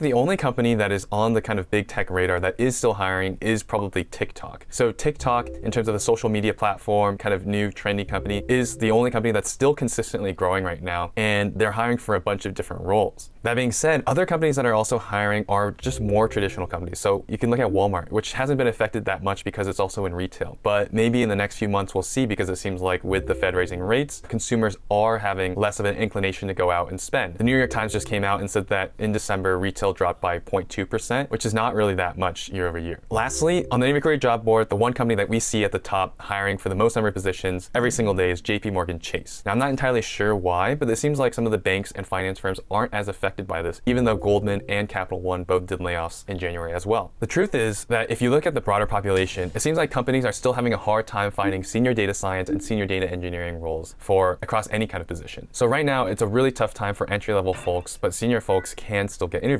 The only company that is on the kind of big tech radar that is still hiring is probably TikTok. So TikTok, in terms of the social media platform, kind of new trendy company, is the only company that's still consistently growing right now, and they're hiring for a bunch of different roles. That being said, other companies that are also hiring are just more traditional companies. So you can look at Walmart, which hasn't been affected that much because it's also in retail. But maybe in the next few months we'll see because it seems like with the Fed raising rates, consumers are having less of an inclination to go out and spend. The New York Times just came out and said that in December, retail dropped by 0.2%, which is not really that much year over year. Lastly, on the Interview Query job board, the one company that we see at the top hiring for the most number of positions every single day is JP Morgan Chase. Now, I'm not entirely sure why, but it seems like some of the banks and finance firms aren't as affected by this, even though Goldman and Capital One both did layoffs in January as well. The truth is that if you look at the broader population, it seems like companies are still having a hard time finding senior data science and senior data engineering roles for across any kind of position. So right now, it's a really tough time for entry level folks, but senior folks can still get interviews.